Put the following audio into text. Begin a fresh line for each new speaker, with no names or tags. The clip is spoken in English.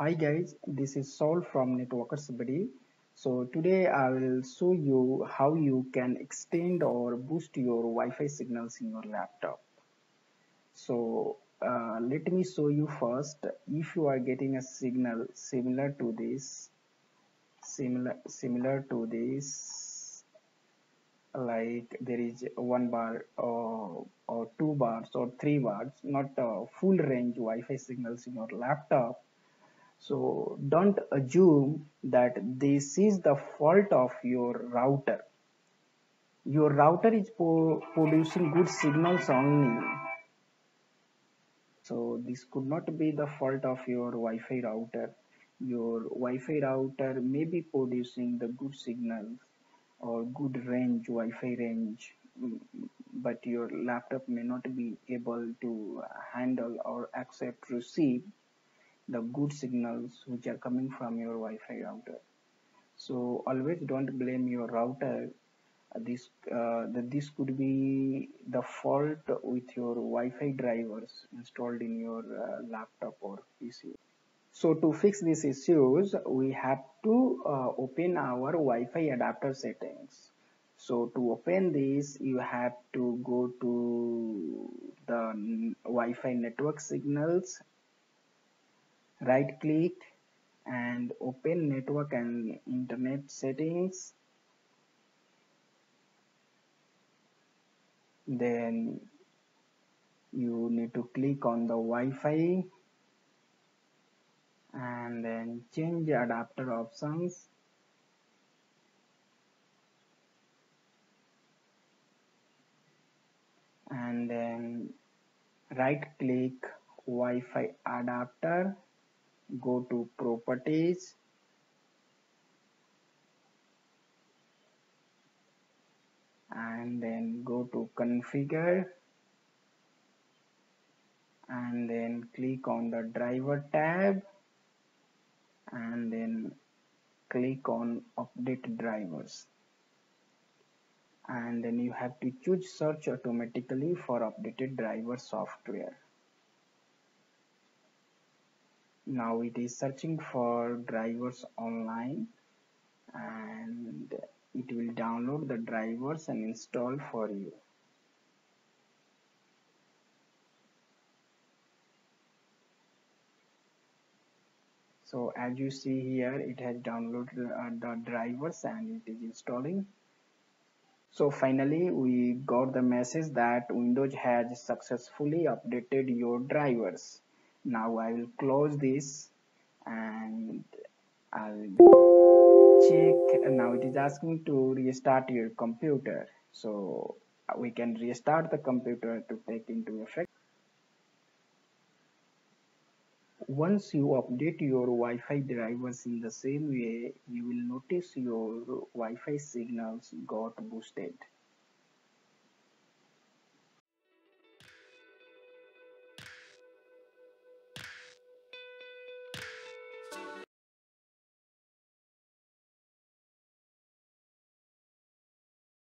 hi guys. This is Saul from Networkers Buddy. So today I will show you how you can extend or boost your Wi-Fi signals in your laptop. So uh, let me show you first. If you are getting a signal similar to this similar similar to this like there is one bar or, or two bars or three bars not uh, full range Wi-Fi signals in your laptop so don't assume that this is the fault of your router. Your router is producing good signals only. So this could not be the fault of your Wi-Fi router. Your Wi-Fi router may be producing the good signals or good range Wi-Fi range but your laptop may not be able to handle or accept receive the good signals which are coming from your Wi-Fi router. So always don't blame your router. Uh, this uh, this could be the fault with your Wi-Fi drivers installed in your uh, laptop or PC. So to fix these issues, we have to uh, open our Wi-Fi adapter settings. So to open this, you have to go to the Wi-Fi network signals right click and open network and internet settings. Then you need to click on the Wi-Fi and then change adapter options. And then right click Wi-Fi adapter go to properties. And then go to configure. And then click on the driver tab. And then click on update drivers. And then you have to choose search automatically for updated driver software now it is searching for drivers online and it will download the drivers and install for you. So as you see here it has downloaded uh, the drivers and it is installing. So finally we got the message that windows has successfully updated your drivers now I will close this and I'll check. Now it is asking to restart your computer. So we can restart the computer to take into effect. Once you update your Wi-Fi drivers in the same way you will notice your Wi-Fi signals got boosted